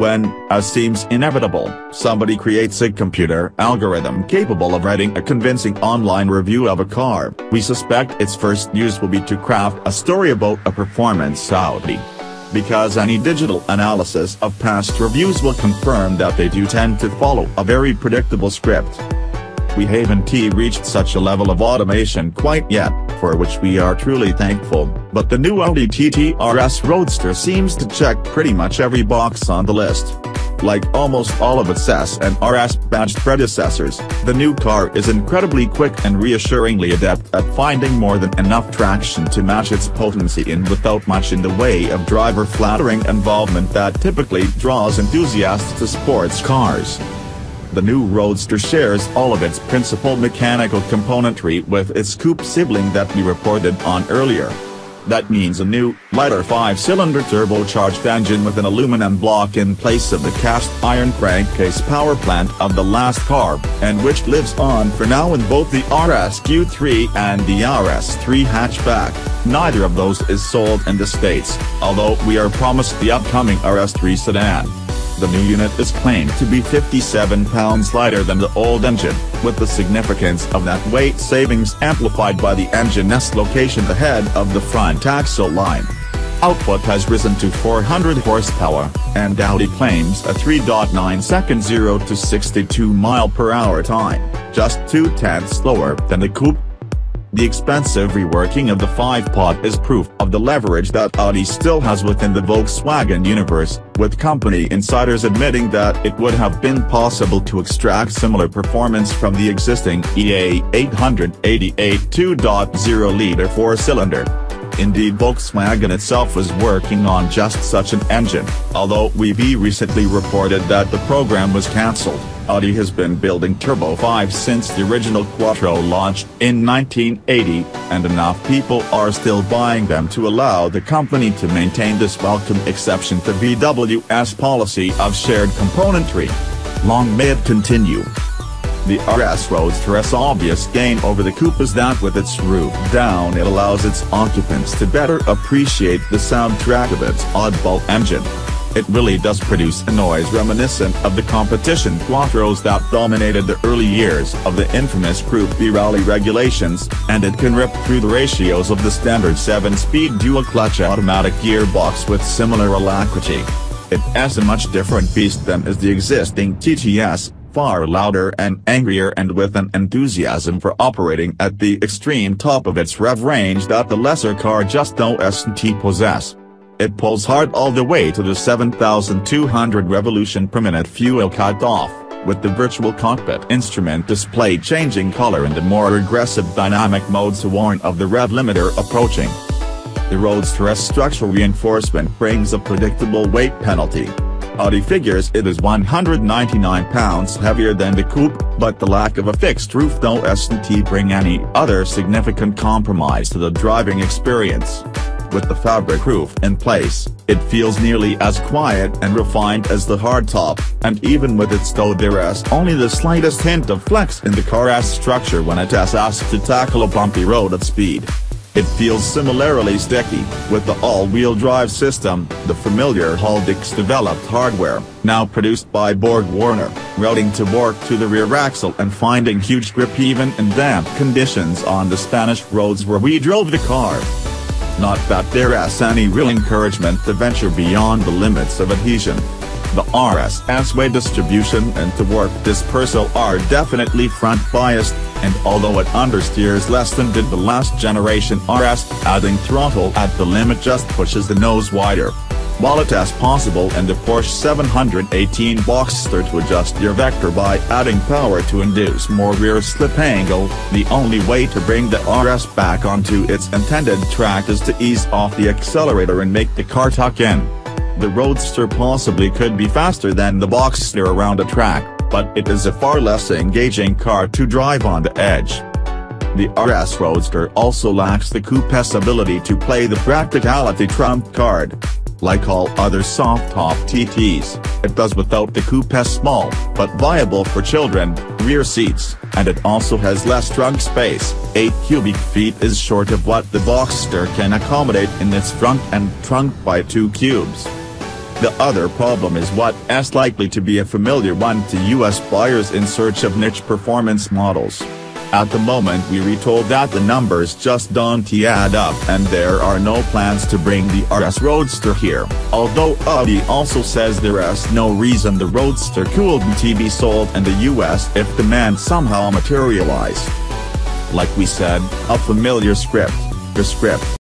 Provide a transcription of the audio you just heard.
When, as seems inevitable, somebody creates a computer algorithm capable of writing a convincing online review of a car, we suspect its first use will be to craft a story about a performance Audi. Because any digital analysis of past reviews will confirm that they do tend to follow a very predictable script. We haven't reached such a level of automation quite yet, for which we are truly thankful, but the new Audi TT RS Roadster seems to check pretty much every box on the list. Like almost all of its S and RS badged predecessors, the new car is incredibly quick and reassuringly adept at finding more than enough traction to match its potency in without much in the way of driver-flattering involvement that typically draws enthusiasts to sports cars. The new Roadster shares all of its principal mechanical componentry with its coupe sibling that we reported on earlier. That means a new, lighter five-cylinder turbocharged engine with an aluminum block in place of the cast iron crankcase power plant of the last car, and which lives on for now in both the RSQ3 and the RS3 hatchback. Neither of those is sold in the States, although we are promised the upcoming RS3 sedan. The new unit is claimed to be 57 pounds lighter than the old engine, with the significance of that weight savings amplified by the engine's location ahead of the front axle line. Output has risen to 400 horsepower, and Audi claims a 3.9 second 0 to 62 mile per hour time, just two tenths slower than the coupe the expensive reworking of the 5-pot is proof of the leverage that Audi still has within the Volkswagen universe, with company insiders admitting that it would have been possible to extract similar performance from the existing EA 888 2.0-liter four-cylinder. Indeed Volkswagen itself was working on just such an engine, although we've recently reported that the program was cancelled. Audi has been building Turbo 5 since the original Quattro launched in 1980, and enough people are still buying them to allow the company to maintain this welcome exception to VW's policy of shared componentry. Long may it continue. The RS Roadster's obvious gain over the coupe is that with its roof down it allows its occupants to better appreciate the soundtrack of its oddball engine. It really does produce a noise reminiscent of the competition quattros that dominated the early years of the infamous Group B rally regulations, and it can rip through the ratios of the standard 7-speed dual-clutch automatic gearbox with similar alacrity. It has a much different beast than is the existing TTS, far louder and angrier and with an enthusiasm for operating at the extreme top of its rev range that the lesser car just doesn't possess. It pulls hard all the way to the 7,200 revolution per minute fuel cut-off, with the virtual cockpit instrument display changing color in the more aggressive dynamic mode to warn of the rev limiter approaching. The Roadster's structural reinforcement brings a predictable weight penalty. Audi figures it is 199 pounds heavier than the coupe, but the lack of a fixed roof doesn't bring any other significant compromise to the driving experience. With the fabric roof in place, it feels nearly as quiet and refined as the hardtop, and even with its though there is only the slightest hint of flex in the car's structure when it is asked to tackle a bumpy road at speed. It feels similarly sticky, with the all-wheel drive system, the familiar Haldex developed hardware, now produced by Borg Warner, routing torque to the rear axle and finding huge grip even in damp conditions on the Spanish roads where we drove the car. Not that there is any real encouragement to venture beyond the limits of adhesion. The RS's way distribution and torque dispersal are definitely front-biased, and although it understeers less than did the last generation RS, adding throttle at the limit just pushes the nose wider while it is possible in the Porsche 718 Boxster to adjust your vector by adding power to induce more rear slip angle, the only way to bring the RS back onto its intended track is to ease off the accelerator and make the car tuck in. The Roadster possibly could be faster than the Boxster around a track, but it is a far less engaging car to drive on the edge. The RS Roadster also lacks the coupe's ability to play the practicality trump card. Like all other soft-top TTs, it does without the coupe's small, but viable for children, rear seats, and it also has less trunk space, 8 cubic feet is short of what the Boxster can accommodate in its front and trunk by 2 cubes. The other problem is what is likely to be a familiar one to US buyers in search of niche performance models. At the moment we retold that the numbers just don't add up and there are no plans to bring the RS Roadster here, although Audi also says there is no reason the Roadster couldn't be sold in the US if demand somehow materialized. Like we said, a familiar script, the script.